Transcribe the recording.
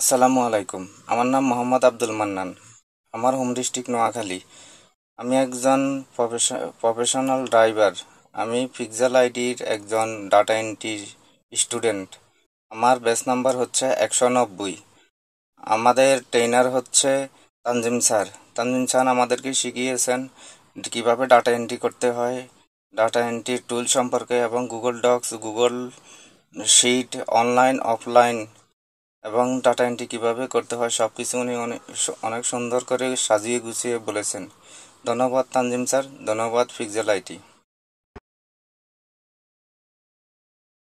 আসসালামু আলাইকুম। আমার নাম মোহাম্মদ আব্দুল মান্নান। আমার হোম ডিস্ট্রিক্ট নোয়াখালী। আমি একজন প্রফেশনাল ড্রাইভার। আমি পিকজাল আইডির একজন ডাটা এন্ট্রির স্টুডেন্ট। আমার বেস নাম্বার হচ্ছে একশো নব্বই। আমাদের ট্রেনার হচ্ছে তানজিম স্যার। তানজিম স্যার আমাদেরকে শিখিয়েছেন কীভাবে ডাটা এন্ট্রি করতে হয়, ডাটা এন্ট্রির টুল সম্পর্কে এবং Google Docs, Google Sheet, online, offline এবং ডাটা এন্ট্রি কীভাবে করতে হয় সব কিছু উনি অনেক অনেক সুন্দর করে সাজিয়ে গুছিয়ে বলেছেন। ধন্যবাদ তানজিম স্যার, ধন্যবাদ ফিক্সেল আইটি